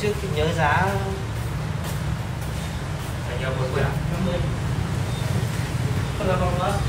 trước nhớ giá. Là nhiều vừa quẹt 50 không là bao nhiêu